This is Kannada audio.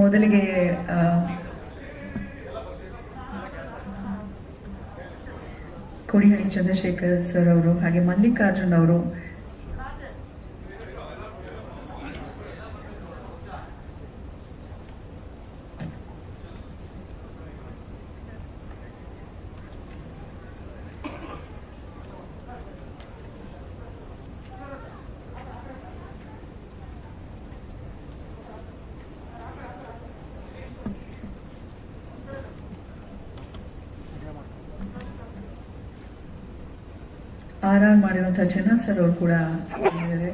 ಮೊದಲಿಗೆ ಕೊಡಿಹಳ್ಳಿ ಚಂದ್ರಶೇಖರ್ ಸರ್ ಅವರು ಹಾಗೆ ಮಲ್ಲಿಕಾರ್ಜುನ್ ಅವರು ಆರ್ ಆರ್ ಮಾಡಿರುವಂತಹ ಜನ ಸರ್ ಅವರು ಕೂಡ ಇದ್ದಾರೆ.